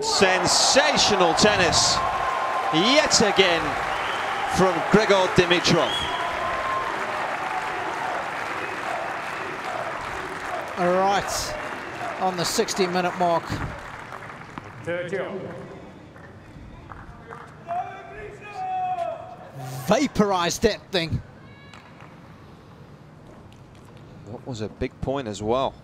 Sensational tennis, yet again, from Grigor Dimitrov. All right, on the 60-minute mark. Vaporized that thing. What was a big point as well.